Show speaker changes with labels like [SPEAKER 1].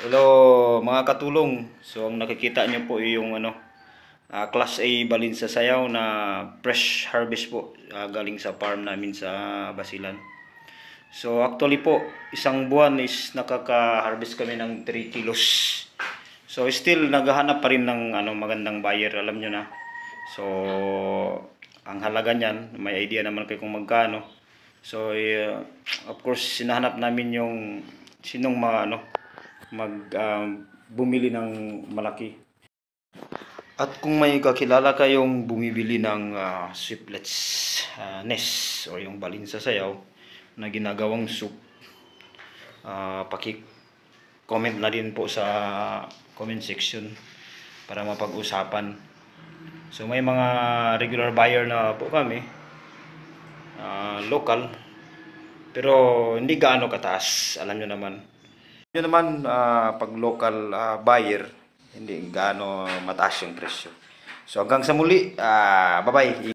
[SPEAKER 1] Hello mga katulong. So ang nakikita nyo po ay yung ano ah, Class A balin sa sayaw na fresh harvest po ah, galing sa farm namin sa Basilan. So actually po isang buwan is nakaka-harvest kami ng 3 kilos. So still naghahanap pa rin ng ano magandang buyer alam nyo na. So ang halaga niyan may idea naman kayo kung magkano. So eh, of course sinahanap namin yung sinong mga ano mag um, bumili ng malaki. At kung may kakilala kayong bumibili ng ah, sweetlets ah, nest o yung balin sa sayaw na ginagawang soup, ah, paki comment na din po sa comment section para mapag-usapan. So may mga regular buyer na po kami, ah, local, pero hindi gaano kataas, alam nyo naman. Yun naman, ah, pag local ah, buyer, hindi gaano mataas yung presyo. So hanggang sa muli, ah, bye-bye.